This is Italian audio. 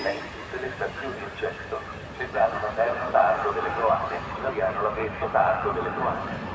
stella in tutte le stazioni in. Sembrano un eterno tardo delle croate. Italiano l'avvezzo tardo delle croate.